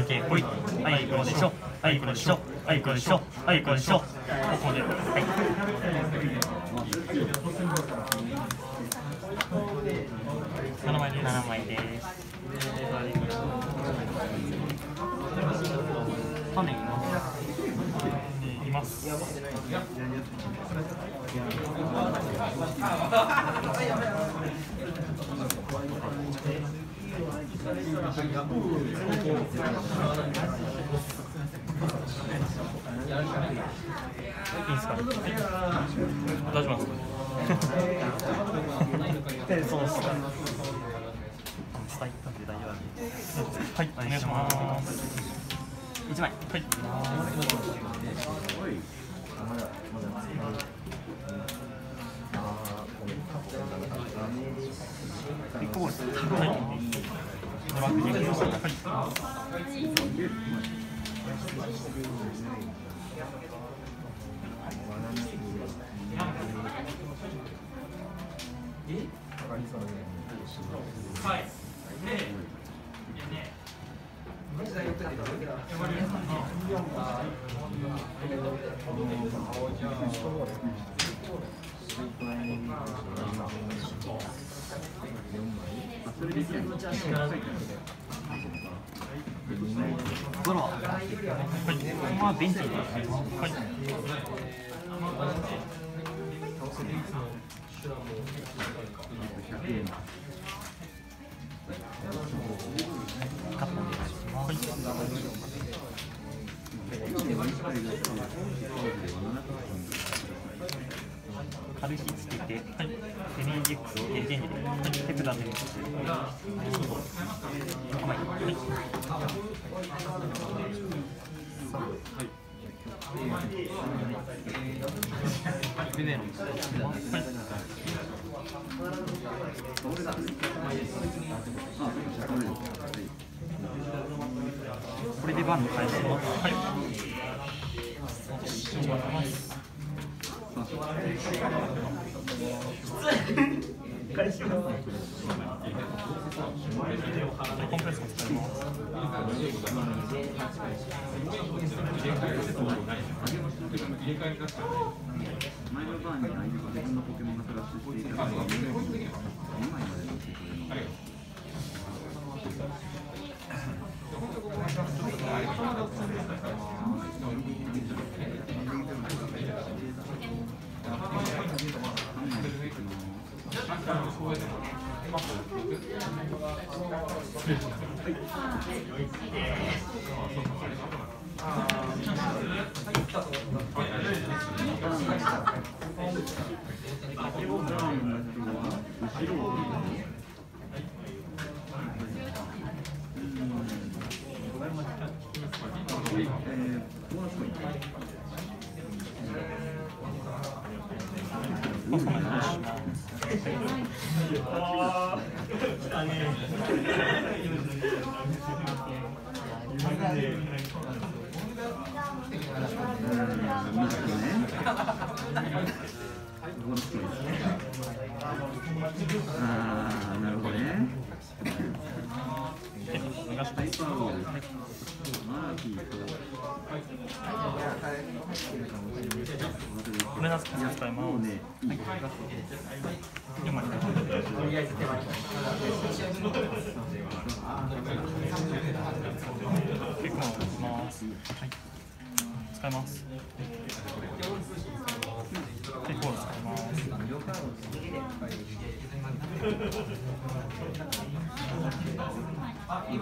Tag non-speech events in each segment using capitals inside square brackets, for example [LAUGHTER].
だけほいはいこうで。しょはいこうで。しょはいこうで。しょはいこうで。しょここで。はい7枚で。す7枚で。す種いますいますいいですか？大丈夫なんですかはいお願いします一枚はいビッグボールはいドラッグにはい。ドラはいまあベンチはいカットお願いします軽火つけて、はい、デメージ X で電磁で、はい、手札で、甘い、はい。ビネロンはい。これでバンド返します。はい。前のバーに相手が自分のポケモンが探していたので、2枚まで乗ってくれるの後これなんですか使います。もうね、いいよ。4枚。結構します。はい。使います。結構使います。ミ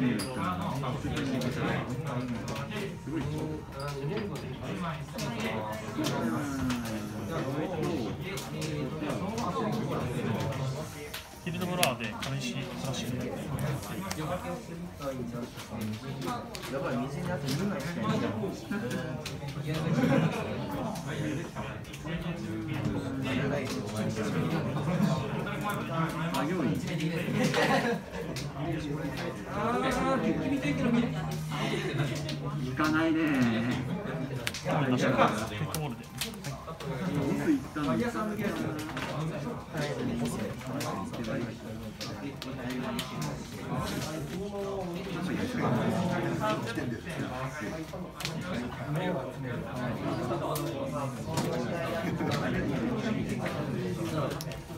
強く見える人が、すごい人。フィールドブロワーで軽石フラッシュで作業員行かないでこれ出しますペットボールでボス行ったのに逆に書いていいない大丈夫です失礼します持ってきて物立ちつけますはい先につなぎます割らなきゃ割らなきゃよかなかったですね。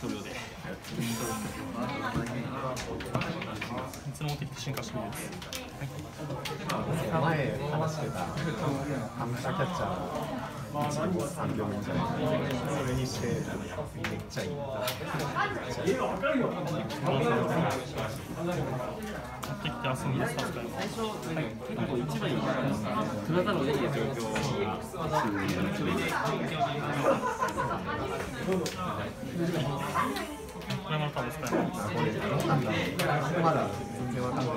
それでい。つも持ってきて進化してみます前話してたハムスターキャッチャーの3秒目じゃないそれにしてめっちゃいい持ってきて遊んでスタート最初、結構一番に取らざるを得ない状況これも多分使えますこれどうなんだろうまだ全然わかんない。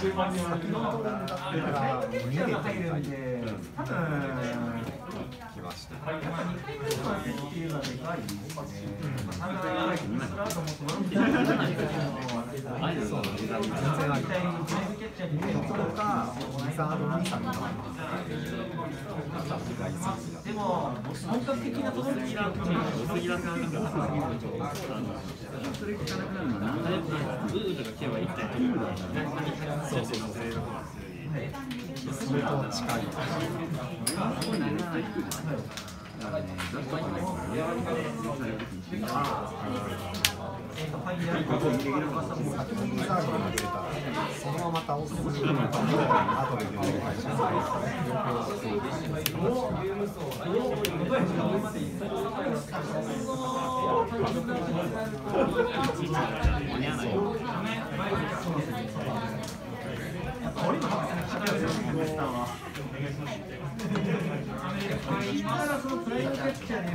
けど先の通りだったら逃げてるんで多分。気はして2回目っていうのはでかいですね。あのそう全然あるところかリザード兄さんが多分大好きだでも本格的なところにいらん薄らさんとかそれ聞かなくなるのは何だよウードが来ればいいってところでそうそうそうそれと近いだからね、出す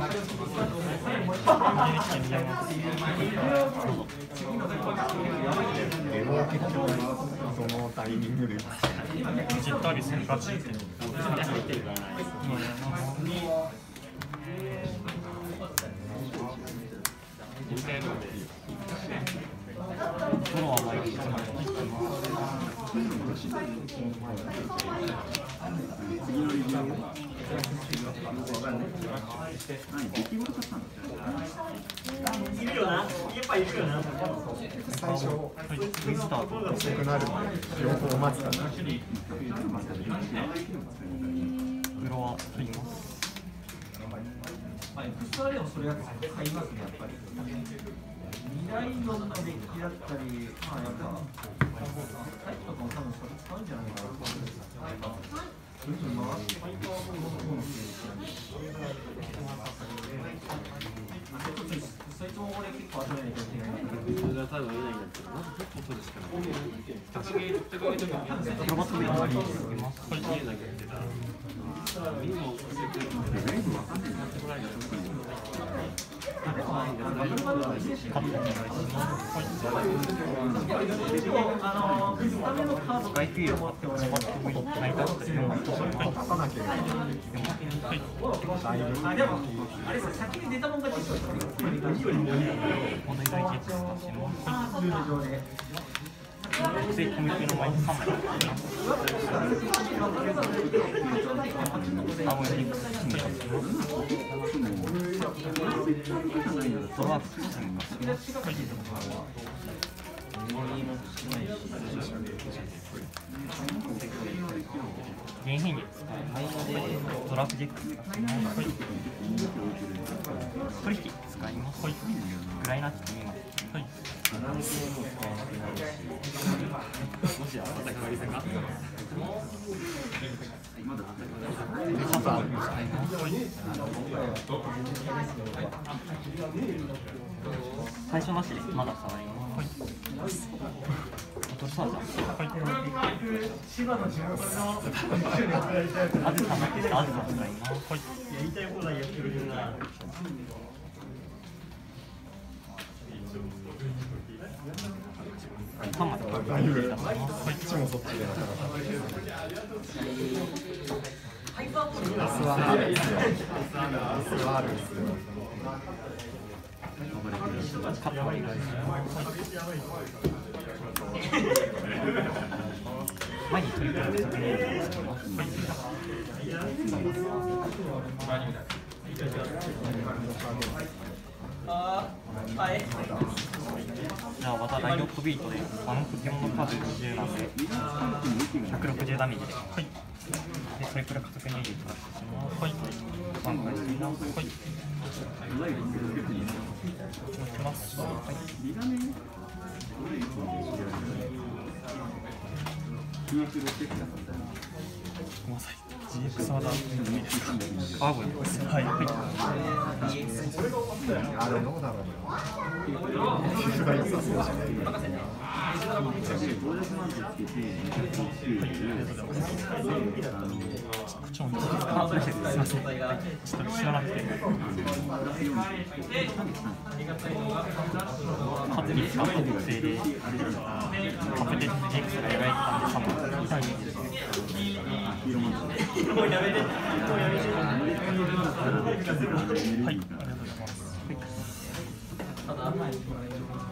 そのタイミングでジッターリスガチってフォロワーも次のリズム何出来事だったんだいるよな。やっぱいるよな。最初はいスタート遅くなるので両方待つかなフロア振りますまあ、エクストラでもそれは買いますね、やっぱり。未来のデッキだったり、まあ、やっぱ、タイプとかも多分それ使うんじゃないかなと思うんですよ。ぐるぐる回って、そいつも俺結構集めないといけないから。それが多分ないんだけど、まずトップを取るしかない。ロボットで終わりこれ見えなきゃってたら、みんなを教えてるので、全部わかんないんだカットお願いしますあの、スタメのカード外給を持ってもらえばないかっていうのが書かな、でも、あれこれ先に出たもんが勝ちですよ。お願いしますあ、ルール上で。でコミックの前に3枚青いリンクドラフトしてみます原変化でドラフジェックスがはい。グライナー切ってみますはい。もしやまた変わりかますはい。最初なしでまだ触りますはい。落としたじゃんはい。放題やってるなだいぶはいこっちもそっちでなかなかアスはあるんですよアスはあるんですよカット割りが前に取り組む時にじゃあまたライオットビートであのポケモンの数20なんで160ダメージではい。でトリプル加速ネギ使ってしますはい。挽回してみますはい。持ちますはい。ごめんなさい GX はだあごめんなさい。はいはいあれどうだろうな皮膚が良さそうじゃない。あすいませんすいませんは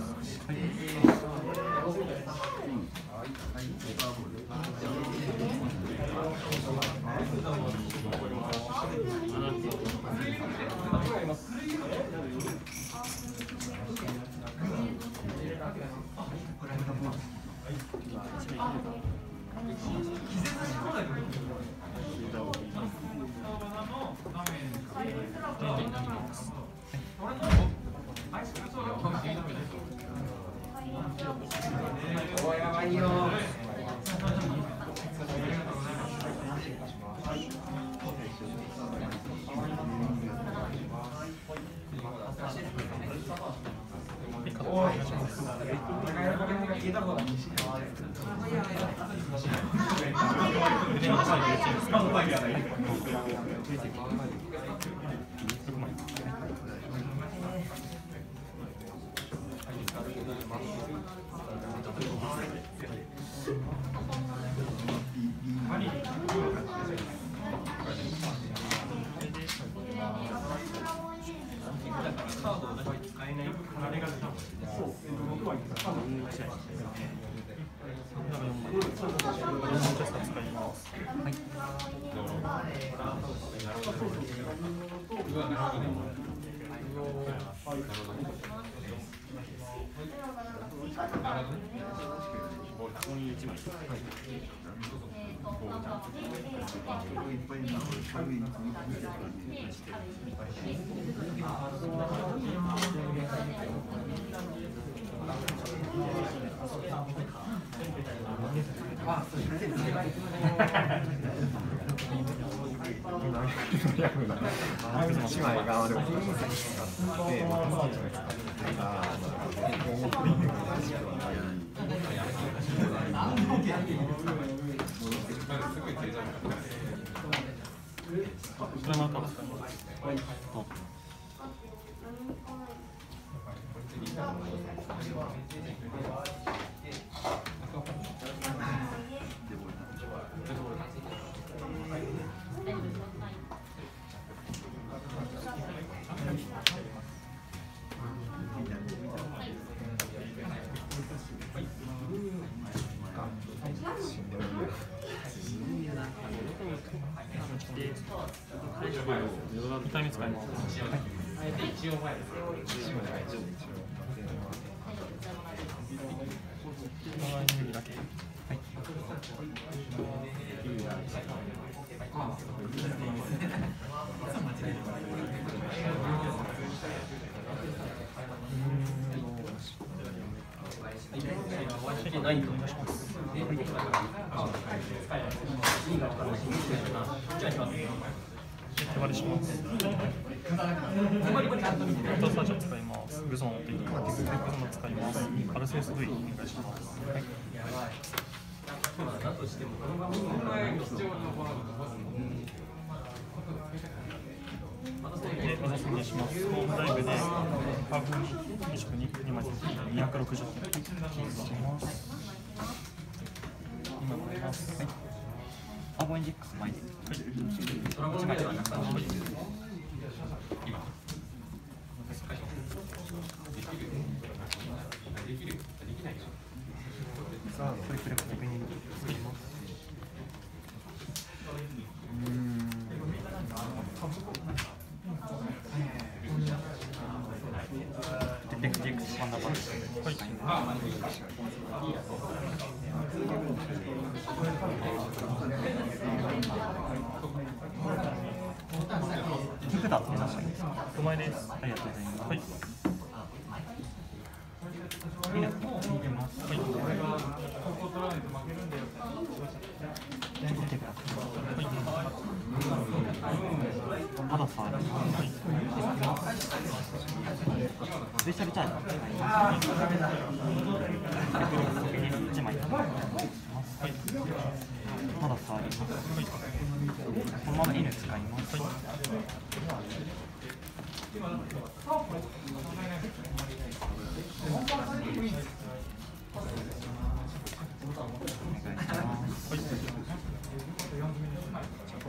ょっと知らなくてカツに使った特性でカプテン GX が描い3枚はいはい、ありがとうございます。はい一枚があるものを使っ、た、んか？どう「痛み使います。はい。エネルギーだけ。はい。はい、お願います。手割りします。トースタージャー使います。グゾンを持っていきます。グゾンも使います。アルセウス V お願いします。はい。で、技宣言します。ホームダイブで、ハーフ一色に2枚260点。今乗ります。はい。アボインジックス前で。はい。1枚ではなくて、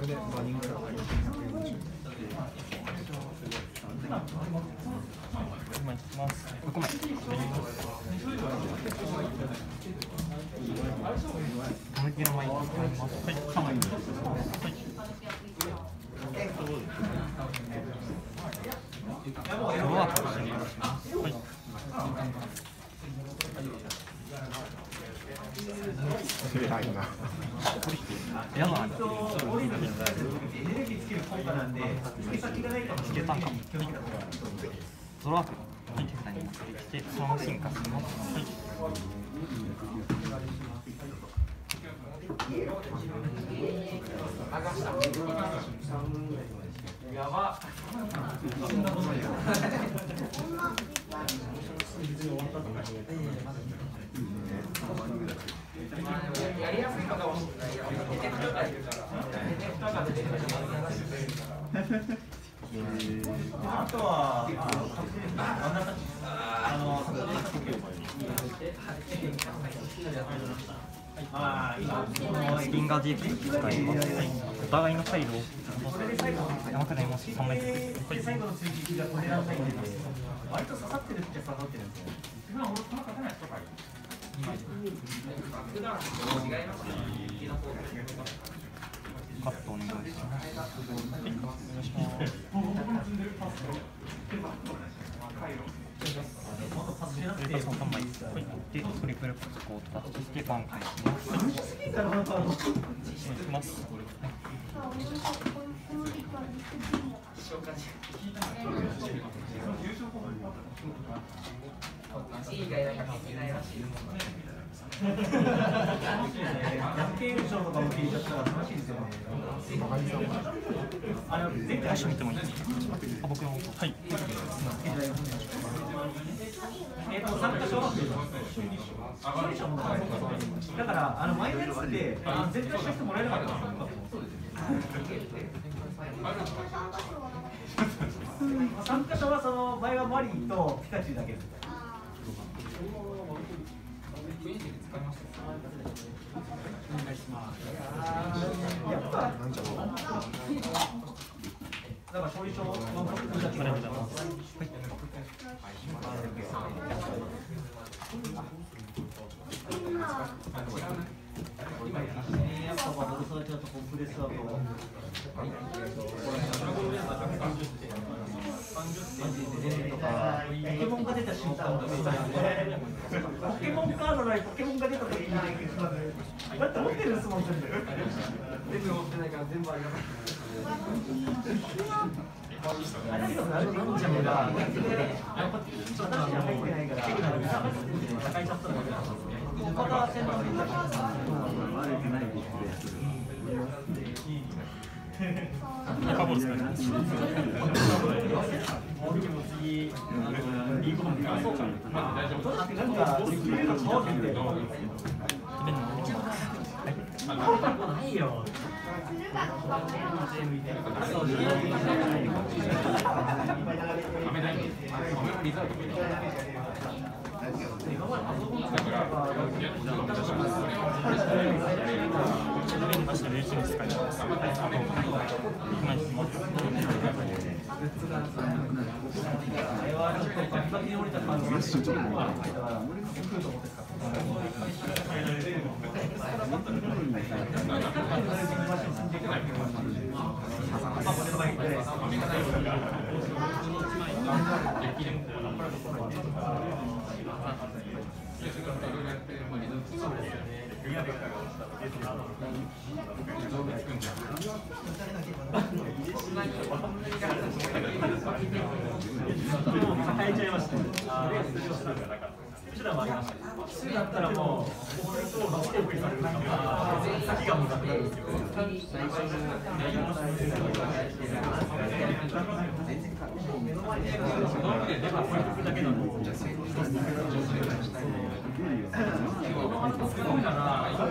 れでバーニングから入って一枚いきます。6枚。思いっきりの枚使います。はい。3枚。はい。ドロワークをしてみます。はい。偉いな。嫌だな。つけたんか。はい。ドロワーク。はい。手札に持ってきて、そのまま進化します。はい。あとは、あの、あスピンガー GX 使います。お互いのファイルを山下りもし3枚ずつ。はい。最後の追撃がこれなんだけど、割と刺さってるっちゃ刺さってるんですよ。今俺この勝てない人かい。カットお願います。はい。お願いします。で、その3枚。はい。で、トリプルパスコートタッチしてバン返します。はい。いきます。ヤフケール賞とかも聞いちゃっ。てもいいですかあ、僕の方。はい。えっと参加賞はだからあのマイナスであの絶対した人もらえなかったんです。参加賞はその前はマリーとピカチュウだけです。やっぱなんじゃろう。だから勝利賞の獲得だけ。はい。やっぱまあ戻されちゃうとコンプレッサーとポケモンが出た瞬間ポケモンカードないポケモンが出た時にだって持ってるんですもん全部全部持ってないから全部ありがあれだけど、あれなんちゃうが、やっぱ、私には入ってないから、戦いちゃった、いカボか。ないよ。出して練習に使います今にします変えちゃいました。手段もありました。普だったらもう、ボールとバスケットにされるから、先がもうなくなるんですよ。だけなの。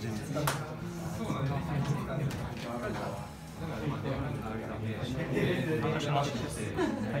してしまって。ああ、全然。話しました。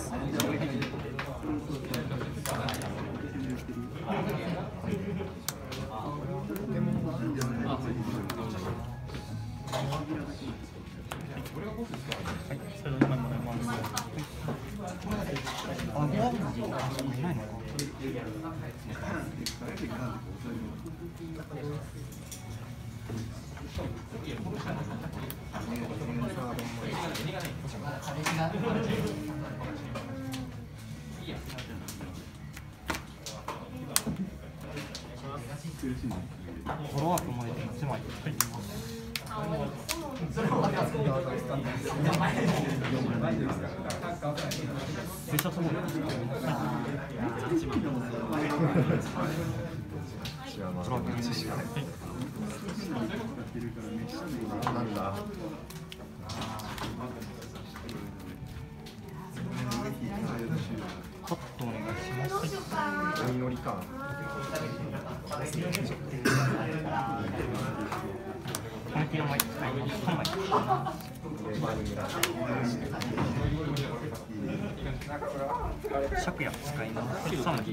鑑賞い、それで2枚もらいます。あ、いや、いないのか。フォローアップも出て1枚。はい。別冊も。トランプの写真はい。なんだお祈りかこの黄色枚、はい、3枚。借夜使います。3枚。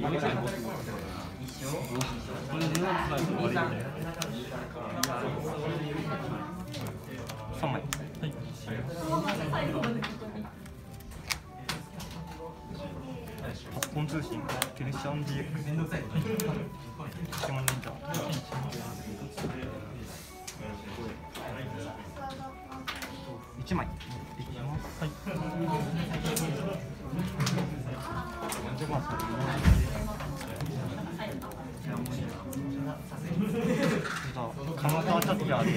3枚。はい。本通信ケルシャン GX ポケモン忍者一枚。いきますはいでまあそれじゃあ鎌川チャッキャーで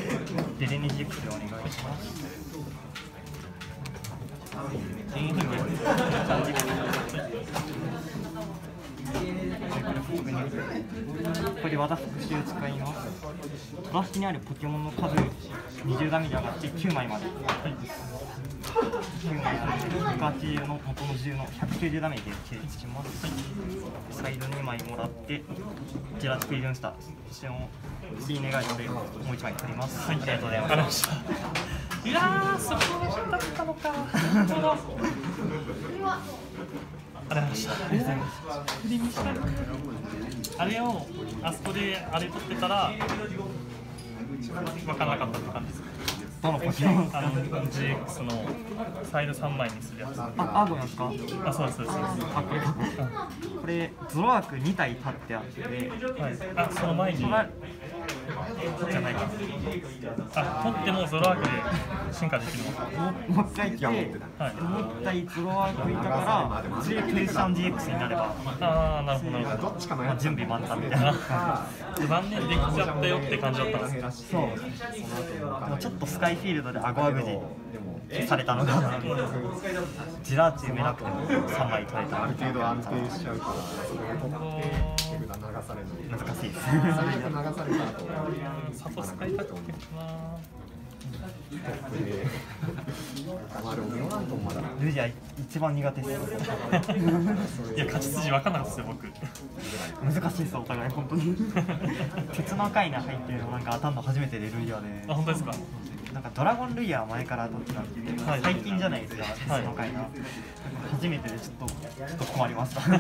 デレニ GX でお願いしますデレニ GX これで和田復習使いますトラスにあるポケモンの数20ダメージ上がって9枚まで、はい、9枚あって180の元の10の190ダメージで成立します、はい、サイド2枚もらってジェラスクイズンスターそしていい願いのでもう1枚取りますはいありがとうございますいやー、そこだったのか。ありがとうございました。ありがとうございます。振りにした。あれを、あそこであれ取ってたら。分からなかったって感じです。か。どのポケモンあの GX のサイド3枚にす。るやつ。あ、アーゴンです。かあ、そうです、そうです。あ、これかこれ、ゾロ枠2体立ってあって、はい、あ、その前に。じゃないか。あ、取ってもゾロワークで進化できるのか。もう一回来て、はい、もう一体ゾロワークいたから、次ペルシャン GX になれば、ああ、なるほど、なるほど。まあ、準備万端みたいな。残念できちゃったよって感じだったんですそう。でもちょっとスカイフィールドでアゴアグジ消されたのが、ジラーチ埋めなくても3枚取れたある程度安定しちゃうからそれを取って手札流されるの難しいです。最 [LAUGHS] 悪流された後サト使まあでもミオラントもまだルジア一番苦手です。いや、勝ち筋分かんなかったですよ、僕。難しいです、お互い、本当に。[LAUGHS] 鉄の赤いな入ってるの、なんか当たんの初めてでルイヤーで。あ、本当ですか？なんかドラゴンルイヤーは前から当たってたんではい最近じゃないですか、鉄の赤いな。初めてでちょっと、ちょっと困りました。[LAUGHS]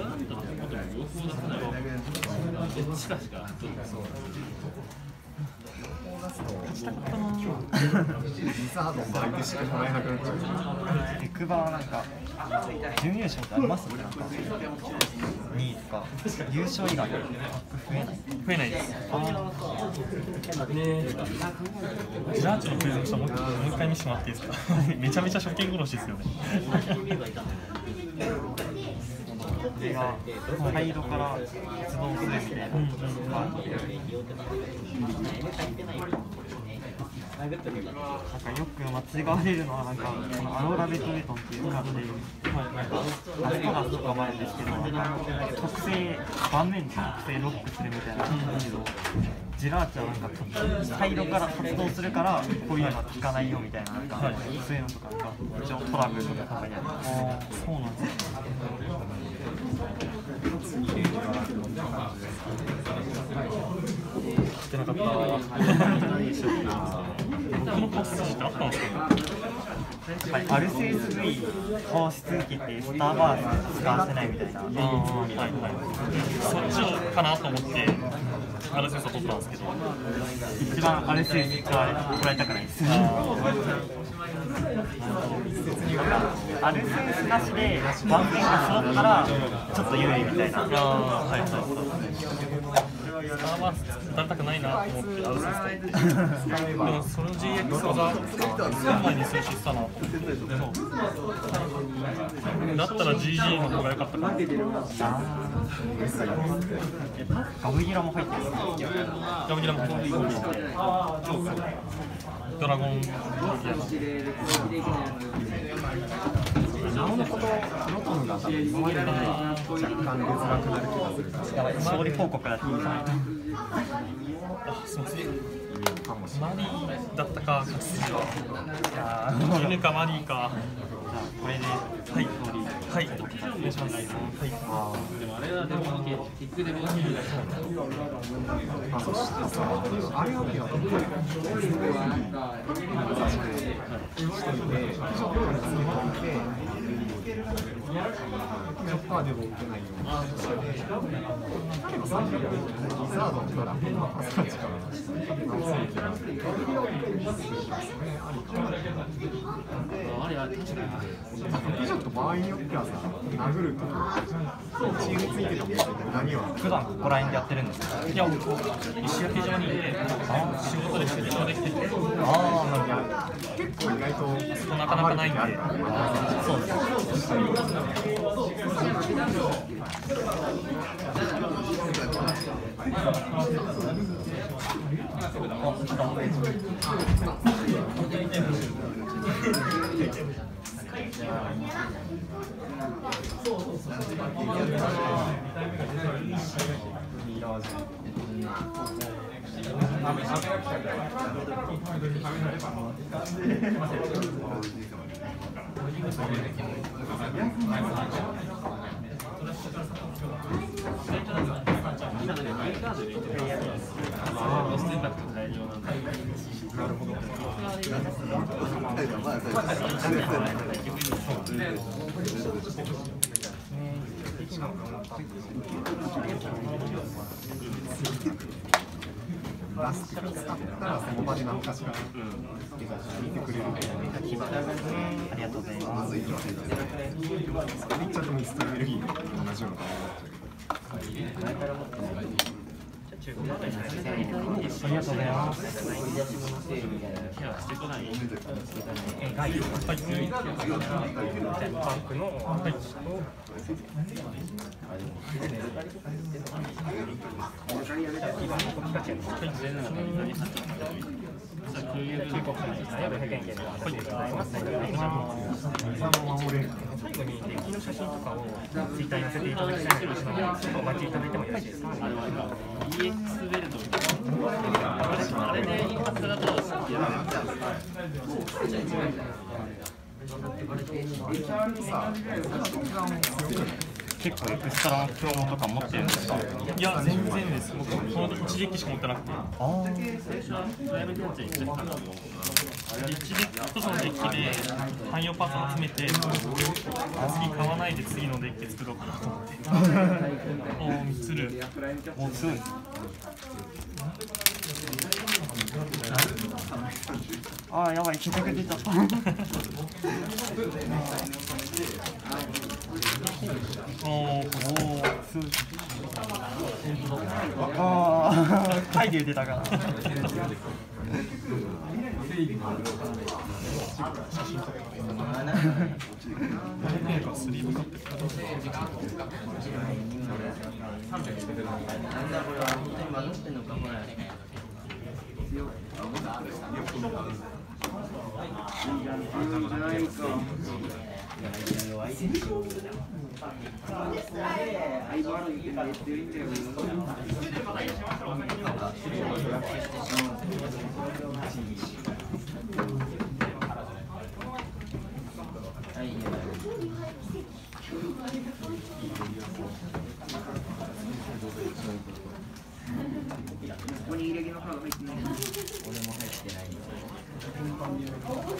[LAUGHS] リザードン相手してもらえなくなっちゃうエクバはなんか、準優勝ってありますなんか、2位とか、優勝以外、増えない。増えないです。ジラーチのプレゼントもう一回見せてもらっていいですかめちゃめちゃ初見殺しですよね。これが、ハイドから発動するみたいな。なんかよく間違われるのはなんかこのアローラベトベトンっていうカードで、なんかアストラスとかもあるんですけど、なんか特性盤面で特性ロックするみたいな感じだけど、ジラーチはなんか灰色から発動するからこういうのは効かないよみたいななんか、そういうのとかが一応トラブルとかたまにあります。そうなんですよ。ってなかった。僕のパス筋ってあったんですか？はい、アルセウス V 放出機ってスターバース使わせない。みたい。な。はい。はい。そっちかなと思って、アルセンスを取ったんですけど。一番アルセウス使われたくない。です。アルセウスなしで盤面が揃ったらちょっと有利みたいな。ああ、はいはい。スターバース打たれたくないなと思って、アルセンスって。でも、その GX 技、3枚にするしたなと思って。だったら GG の方が良かったかな。ガブギラも入ってる。ダブギラもドラゴンなおのことプロトンが多分今まで若干出づらくなる気がするから勝利報告だっていいじゃない。あ、すみません。マリーだったか、勝犬かマリーか。これで、はい、はい、お願い。します。はい、あでもあれはでも、キックでも、あ、そしてさ、あれを見よう。して、100%でも受けないようにザードからパスタチから直せる気がすると場合によってはさ殴るとかチームついてても何を普段ここら辺でやってるんで。すかいや僕、一周き場に仕事で出場できてああ結構意外となかなかないんでそうです。ロストインパクト大丈夫なんで。ラスト使ったらその場で何かしら聞いてくれるみたいな気がありがとうございますそれで言っちゃうとミストエネルギーと同じような感じになっちゃうあありがとうござい。ます。バンクの、はい、最後にデッキの写真とかをツイッターに載せていただきたいので、お待ちいただいてもよろしいですか。EX ベルトみたいな。あれで一発だと結構エクストラの標本とか持ってるんですか？いや、全然です。僕、この一デッキしか持ってなくて。ああ。一デッキ、一つのデッキで汎用パーツ集めて、次買わないで次のデッキ作ろうかなと思って。おー、みつる。もうすぐ [LAUGHS] ああやばい気が出ちゃった [LAUGHS] おー、おおすぐああタイで出たからスリーブカップ。全く新しいデッキで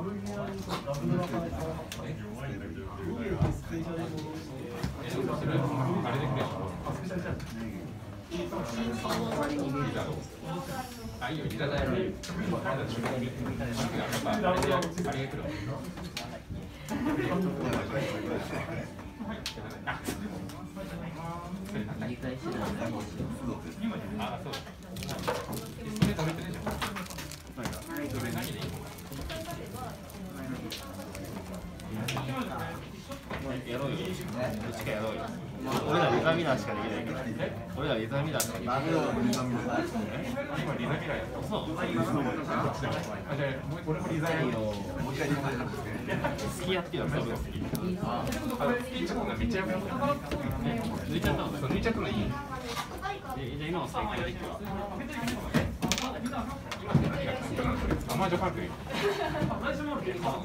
りがとう。ございました。やろうよ。どっちかやろうよ。俺らレザーミラーしかでき。ない。俺らレザミラーしかでき。ない。そう。俺もリザーを好き。やっていうのはそうです。抜いちゃったの抜いちゃったのいい。じゃあ今の最高。アマージョパーク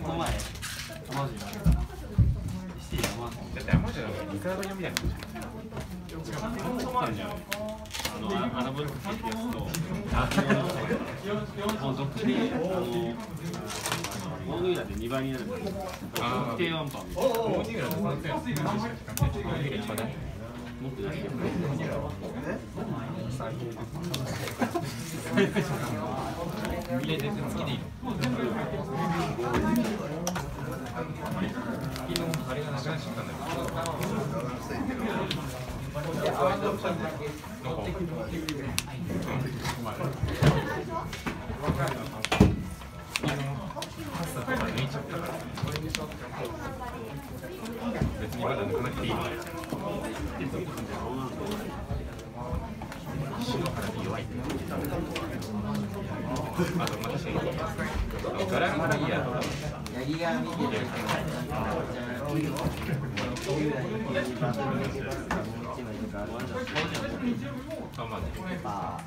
この前マジだってアマージョなんかリカード読みたいなあのあアナブロックってやつともう属性あのモードイラで2倍になる特定ワンパンみたいなモーニングだとその点はモーニングが一番大事持ってないよ入れて好きでいいの昨日あれがなくなったけどパスとか抜いちゃったから別にまだ抜かなくていいの篠原弱いあと確かにガラガラいいやとかヤギが見てる。あまあね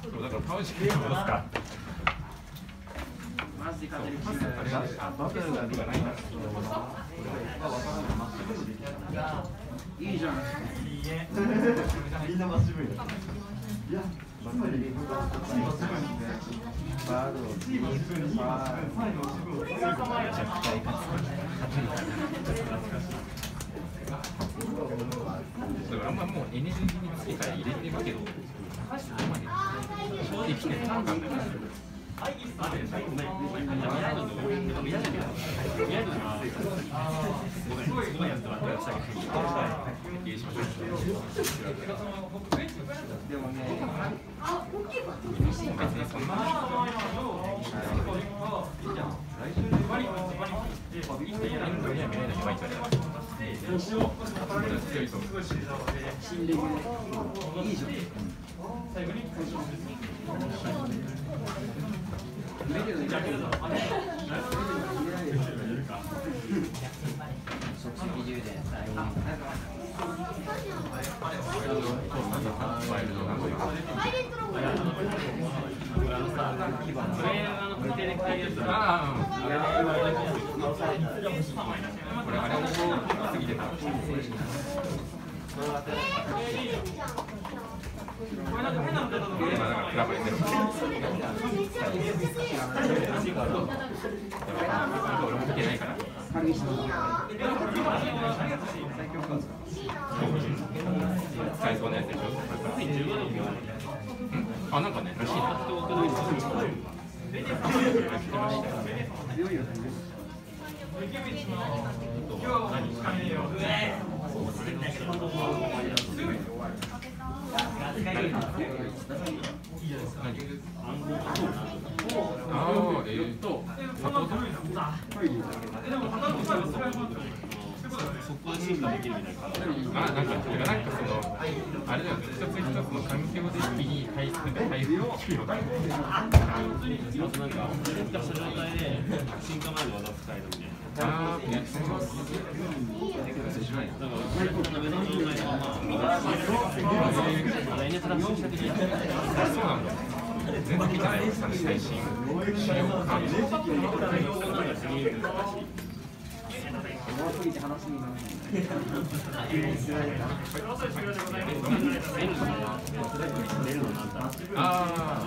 そうだからパウチ系戻す。かあれがあバブルがないんだいいじゃだからあんまもうエネルギーにつけたら入れてるけどそこまで生きてるのかんないでもねそう新レギュいいじゃん。メリオにあなんかねらしいな。ああえーとそこで進化できるみたいなあ、なんか、なんかその、あれだよね、一つ一つの環境で一気に回復回復できるよな。あとなんか変化した状態で進化前の技使えるみたいなあー、いや、その、だから、あの状態のまま、そうなんだ。全然聞いてないよ、その最新。使用感。多すぎて話にならないあ。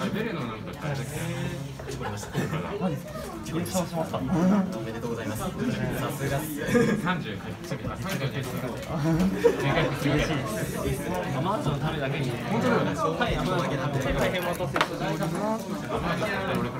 あ、ベレのなんかあれだっけマジですか優勝しましたおめでとうございます。さすがっす。30、30です。正解する嬉しいですアマージョのためだけに本当だよね。はい、あのだけなんで。大変お待たせしまし